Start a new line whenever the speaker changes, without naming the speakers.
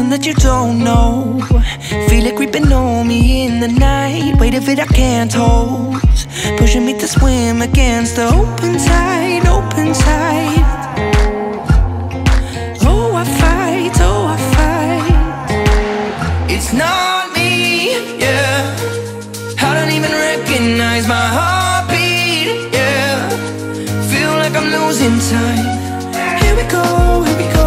something that you don't know. Feel it creeping on me in the night. Weight of it I can't hold. Pushing me to swim against the open tide, open tide. Oh, I fight, oh, I fight. It's not me, yeah. I don't even recognize my heartbeat, yeah. Feel like I'm losing time. Here we go, here we go.